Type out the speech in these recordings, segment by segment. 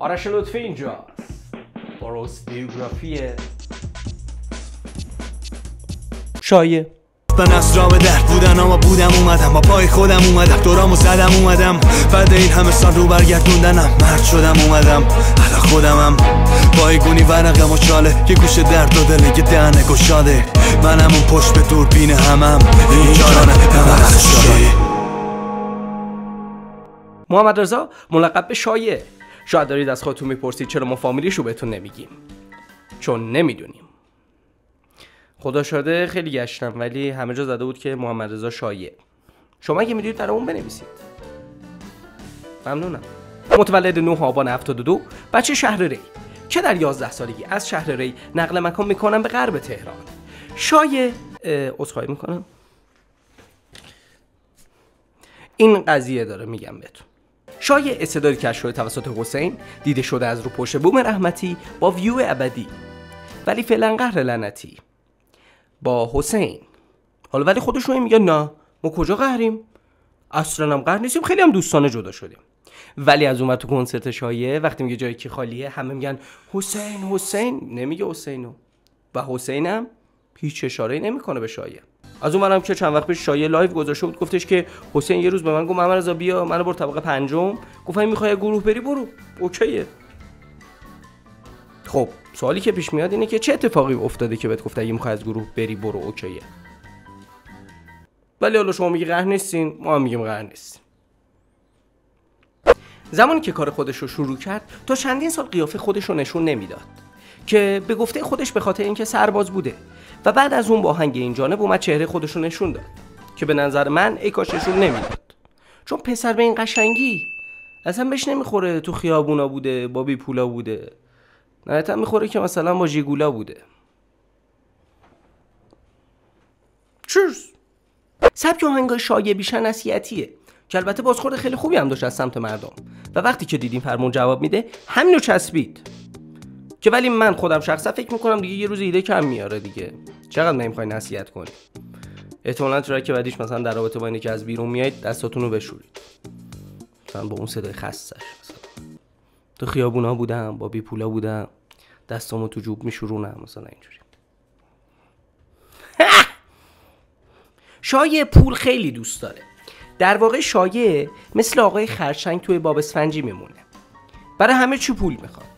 آرش لطفی اینجاست باروس بیوگرافی شایه من از راه در بودن اما بودم اومدم. با پای خودم اومدم. دورامو زدم اومدم. بعد این همه سال رو برگردوندنم. مرد شدم اومدم. حالا خودمم. با گونی ورقم و چاله. یه گوشه درد و دل یه دهنه گشاده. منم اون پشت به دوربین همم. این جانه همه شایه محمد رضا ملقب به شایه شاید دارید از خودتون می‌پرسید چرا ما فامیلیشو بهتون نمیگیم. چون نمی‌دونیم. خدا شده خیلی گشتم ولی همه جا زده بود که محمد رضا شایع. شما اگه می‌دونید در اون بنویسید. ممنونم. متولد 9 آبان 72 بچه شهر ری. که در 11 سالگی از شهر ری نقل مکان می‌کنم به غرب تهران. شایع عذرخواهی می‌کنم. این قضیه داره میگم بهتون. شایع استعدادی کشف شده توسط حسین دیده شده از رو پشت بوم رحمتی با ویو ابدی. ولی فعلا قهر لعنتی. با حسین. حالا ولی خودشون میگن نه ما کجا قهریم؟ اصلا هم قهر نیستیم خیلی هم دوستانه جدا شدیم. ولی از اومد تو کنسرت شایه وقتی میگه جایی که خالیه همه میگن حسین حسین. نمیگه حسینو. و حسینم هیچ اشاره نمی‌کنه به شایه از اون که چند وقت پیش شایع live گذاشته بود گفتش که حسین یه روز به من گفت محمد رضا بیا منو بر طبقه پنجم. گفتم می‌خوای گروه بری برو. OK ه. خب سوالی که پیش میاد اینه که چه اتفاقی افتاده که بهت گفته اگه می‌خوای از گروه بری برو OK ه. ولی حالا شما میگی قهر نیستین ما هم میگیم قهر نیستین زمانی که کار خودش رو شروع کرد تا چندین سال قیافه خودش رو نشون نمی‌داد. که به گفته خودش به خاطر اینکه سرباز بوده و بعد از اون با آهنگ این جانب اومد چهره خودش رو نشون داد که به نظر من ای کاش نشون نمی‌داد. چون پسر به این قشنگی اصلا بهش نمی‌خوره تو خیابونا بوده با بی پولا بوده. نهایتا می‌خوره که مثلا با جیگولا بوده. چرز سبک شایع بیشتر نصیحتیه که البته بازخورد خیلی خوبی هم داشت از سمت مردم. و وقتی که دیدیم فرمون جواب میده همینو چسبید. که ولی من خودم شخصا فکر می‌کنم دیگه یه روز ایده کم میاره دیگه. چقدر نمی‌خوای نصیحت کنی؟ احتمالا که بعدیش مثلا در رابطه با اینه که از بیرون میایید دستاتون رو بشورید. مثلا با اون صدای خستش مثلا. تو خیابونا بودم با بی پولا بودم دستامو تو جوب میشورونم مثلا اینجوری. شایع پول خیلی دوست داره. در واقع شایع مثل آقای خرچنگ توی باب اسفنجی میمونه. برای همه چی پول می‌خواد.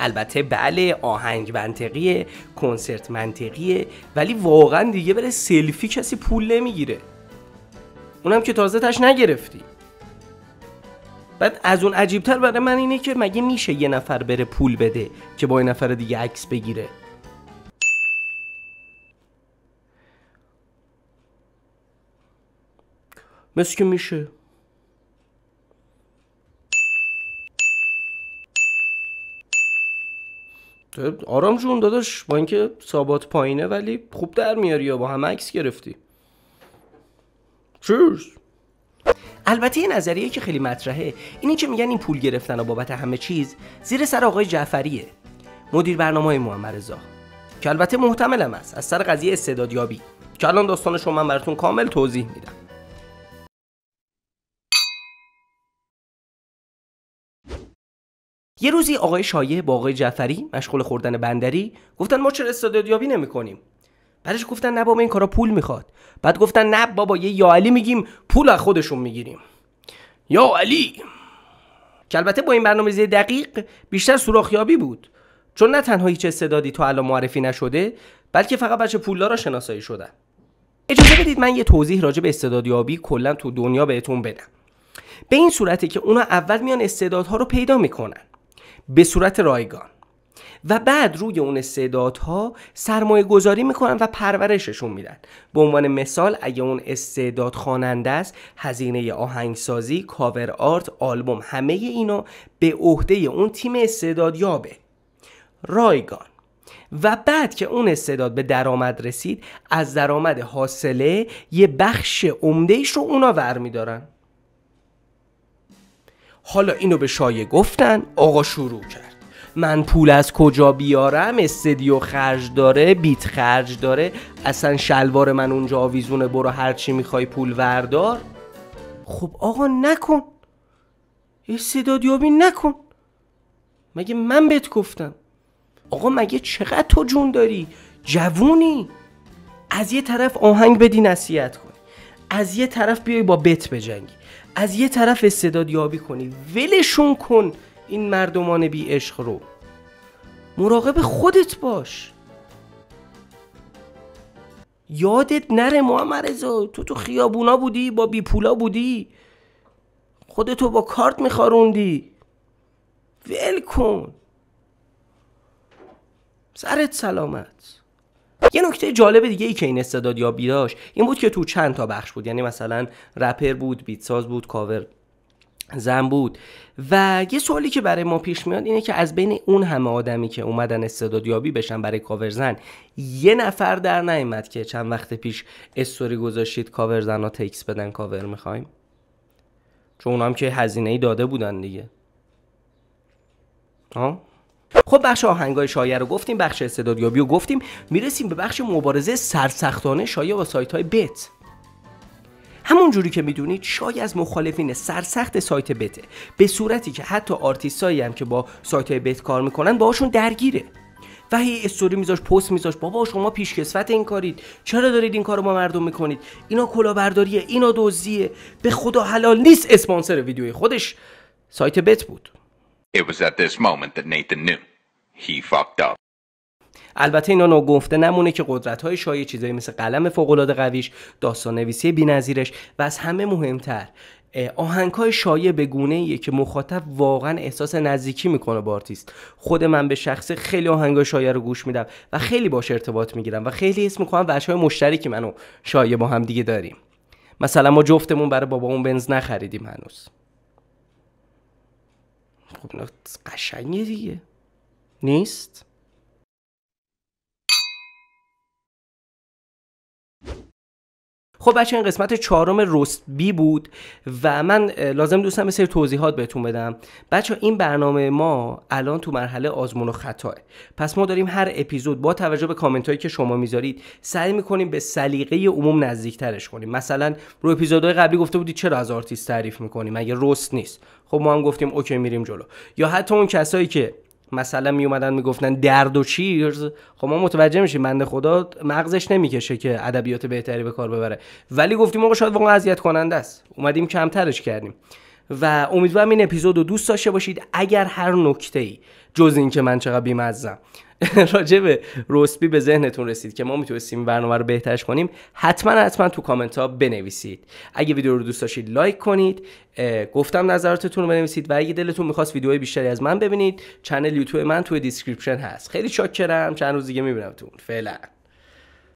البته بله آهنگ منطقیه کنسرت منطقیه ولی واقعا دیگه بره سلفی کسی پول نمی‌گیره. اونم که تازه تش نگرفتی. بعد از اون عجیبتر برای من اینه که مگه میشه یه نفر بره پول بده که با یه نفر دیگه عکس بگیره؟ مثل که میشه. آرام جون داداش با اینکه ثابات پایینه ولی خوب در میاری یا با هم عکس گرفتی. چیز البته یه نظریه که خیلی مطرحه اینی که میگن این پول گرفتن و بابت همه چیز زیر سر آقای جعفریه مدیر برنامه محمد رضا که البته محتملم است از سر قضیه استعدادیابی که الان داستانش رو من براتون کامل توضیح میدم. یه روزی آقای شایع با آقای جعفری مشغول خوردن بندری گفتن ما چرا استعدادیابی نمی‌کنیم؟ بعدش گفتن نه بابا این کارا پول می‌خواد. بعد گفتن نه بابا یه یا علی میگیم پول از خودشون می‌گیریم. یا علی! که البته با این برنامه دقیق بیشتر سوراخیابی بود. چون نه تنها هیچ استعدادی تو الان معرفی نشده بلکه فقط بچه پولدارا شناسایی شدن. اجازه بدید من یه توضیح راجع به استعدادیابی کلا تو دنیا بهتون بدم. به این صورته که اونا اول میان استعدادها رو پیدا می‌کنن. به صورت رایگان. و بعد روی اون استعدادها سرمایه گذاری می‌کنن و پرورششون میدن. به عنوان مثال اگه اون استعداد خواننده است هزینه آهنگسازی کاور آرت آلبوم همه اینا به عهده اون تیم استعدادیابه رایگان. و بعد که اون استعداد به درآمد رسید از درآمد حاصله یه بخش عمدهش رو اونا ور میدارن. حالا اینو به شایه گفتن آقا شروع کرد. من پول از کجا بیارم؟ استدیو خرج داره بیت خرج داره. اصلا شلوار من اونجا آویزونه برو هرچی می‌خوای پول وردار. خب آقا نکن. استعدادیابی نکن. مگه من بهت گفتم؟ آقا مگه چقدر تو جون داری؟ جوونی. از یه طرف آهنگ بدی نصیحت کنی. از یه طرف بیای با بت بجنگی. از یه طرف استعداد یابی کنی. ولشون کن این مردمان بی عشق رو. مراقب خودت باش. یادت نره محمد رضا تو تو خیابونا بودی با بی پولا بودی. خودتو با کارت میخاروندی. ول کن. سرت سلامت. یه نکته جالب دیگه ای که این استعداد یا داشت این بود که تو چند تا بخش بود. یعنی مثلا رپر بود بیتساز بود کاور زن بود. و یه سوالی که برای ما پیش میاد اینه که از بین اون همه آدمی که اومدن استعدادیابی بشن برای کاور زن یه نفر در نیومد که چند وقت پیش استوری گذاشتید کاور زن ها text بدن کاور می‌خوایم؟ چون اونام که هزینه ای داده بودن دیگه. ها؟ خب بخش آهنگای شایع رو گفتیم بخش استعدادیابی رو گفتیم. می‌رسیم به بخش مبارزه سرسختانه شایع با سایت های bet. همون جوری که می‌دونید شایع از مخالفین سرسخت سایت bet ه به صورتی که حتی آرتیستایی هم که با سایت های bet کار می‌کنن باهاشون درگیره. و هی استوری میذاش پست میذاش. بابا شما پیشکسوت این کارید. چرا دارید این کارو با مردم می‌کنید؟ اینا کلاهبرداریه اینا دزدیه. به خدا حلال نیست اسپانسر ویدیوی خودش. سایت bet بود. It was at this moment that Nathan knew. He fucked up. البته اینا نگفته نمونه که قدرت های شایع چیزایی مثل قلم فوق العاده قویش داستان نویسی بی‌نظیرش و از همه مهمتر آهنگ های شایع به گونه ایه که مخاطب واقعا احساس نزدیکی می‌کنه با آرتیست خود من به شخصه خیلی آهنگ هاش رو گوش میدم و خیلی باش ارتباط می‌گیرم و خیلی اسم می‌کنم وجه های مشترکی منو شایع با هم دیگه داریم مثلا ما جفتمون برای بابامون بنز نخریدیم هنوز خب قشنگه دیگه. نیست؟ خب بچه این قسمت چهارم رست بی بود و من لازم دوستم سری توضیحات بهتون بدم. بچه این برنامه ما الان تو مرحله آزمون و خطاه. پس ما داریم هر اپیزود با توجه به کامنت هایی که شما می‌ذارید سعی می‌کنیم به سلیقه عموم نزدیکترش کنیم. مثلا رو اپیزودهای قبلی گفته بودید چرا از آرتیست تعریف می‌کنیم؟ مگه roast نیست. خب ما هم گفتیم OK میریم جلو. یا حتی اون کسایی که مثلا می اومدن می‌گفتن درد و چیرز خب ما متوجه میشیم بنده خدا مغزش نمی‌کشه که ادبیات بهتری به کار ببره. ولی گفتیم آقا شاید واقعا اذیت کننده است. اومدیم کمترش کردیم. و امیدوارم این اپیزود رو دوست داشته باشید. اگر هر نکته ای جز این که من چقدر بیمزم راجع به روسبی به ذهنتون رسید که ما می‌تونستیم برنامه رو بهترش کنیم حتما حتما تو کامنت ها بنویسید. اگه ویدیو رو دوست داشتید لایک کنید. گفتم نظراتتون رو بنویسید و اگه دلتون می‌خواست ویدیوهای بیشتری از من ببینید channel یوتیوب من توی description هست. خیلی شاکرم. چند روز دیگه میبینمتون. فعلا.